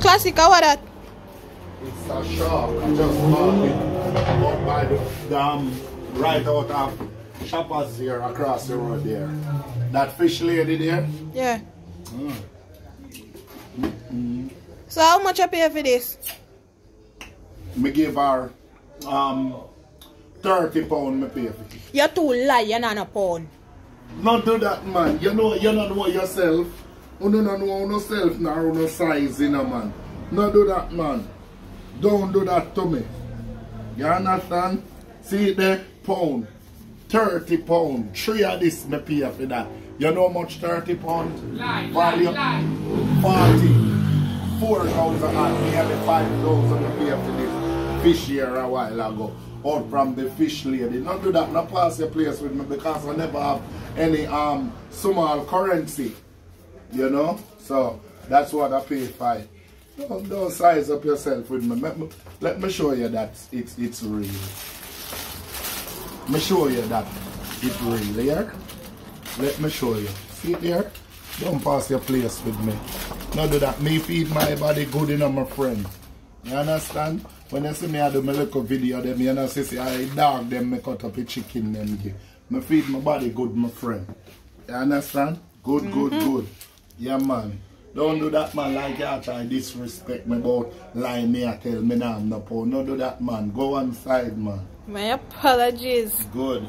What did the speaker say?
Classic, how are that? It's a shark. I just up by the dam, right out of Shoppers here across the road there. That fish lady there. Yeah. So how much I pay for this? Me give her um 30 pound me pay for it. You're too lie, you're not a pound. Not do that man. You know you don't know yourself. You don't know yourself nor no size in a man. Not do that man. Don't do that to me. You understand? See there? Pound. 30 pound. Three of this me pay for that. You know how much 30 pound? Value? 40. 4,000 and nearly 5,000 me pay for this fish here a while ago. Out from the fish lady. Not do that, not pass your place with me because I never have any um small currency. You know? So that's what I pay for. it. Don't, don't size up yourself with me. Let me, let me show you that it's it's real. Let me show you that it's real here. Let me show you. See it there? Don't pass your place with me. Not do that. Me feed my body good enough, my friend. You understand? When you see me I do my little video them, you know, see, see I dog them, me cut up a chicken them. Me feed my body good, my friend. You understand? Good, good, mm-hmm. good. Yeah, man. Don't do that, man, like you try disrespect me about lie me I tell me now I'm no poor. No do that, man. Go on side, man. My apologies. Good.